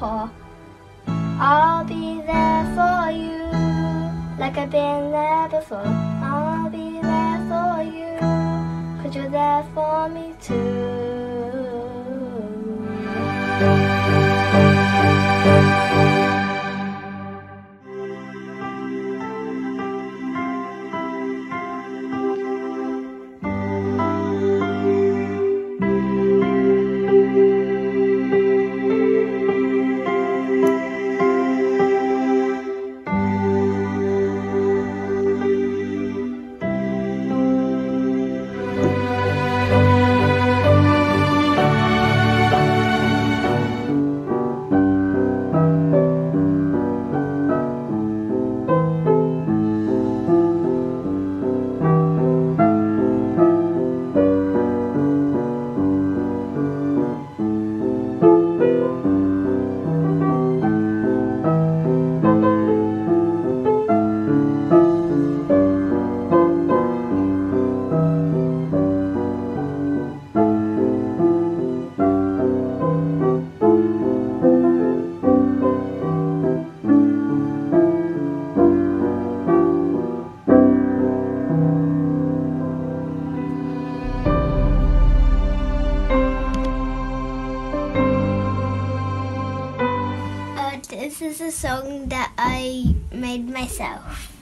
pour. I'll be there for you like I've been there before. I'll be there for you cause you're there for me too. That I made myself.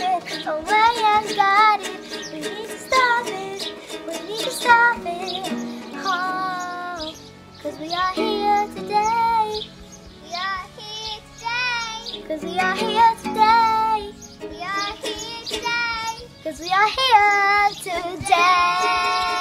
It. I got it. We need to stop it. We need to stop it. Oh, cause we are here today. We are here today. Cause we are here today. We are here today. Cause we are here today.